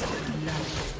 Blood.